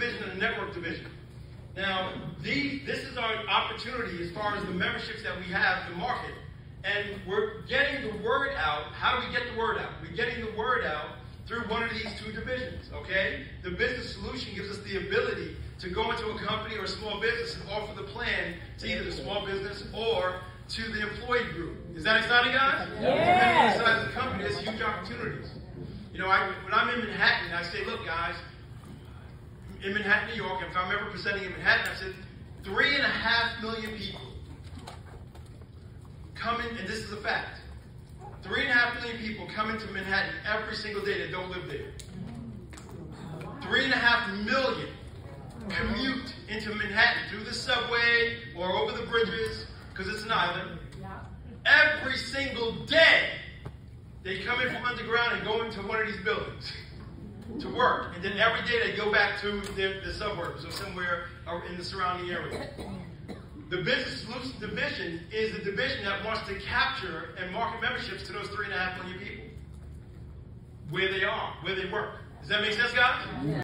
division and the network division. Now, these, this is our opportunity as far as the memberships that we have to market. And we're getting the word out. How do we get the word out? We're getting the word out through one of these two divisions, okay? The business solution gives us the ability to go into a company or a small business and offer the plan to either the small business or to the employee group. Is that exciting, guys? Yes. Depending on the size of the company, there's huge opportunities. You know, I, when I'm in Manhattan, I say, look, guys, in Manhattan, New York, if I'm ever presenting in Manhattan, I said, three and a half million people come in, and this is a fact. Three and a half million people come into Manhattan every single day that don't live there. Three and a half million commute into Manhattan through the subway or over the bridges, because it's an island. Every single day, they come in from underground and go into one of these buildings to work. And then every day they go back to the, suburbs or somewhere in the surrounding area. The Business Solutions Division is the division that wants to capture and market memberships to those three and a half million people. Where they are, where they work. Does that make sense, guys?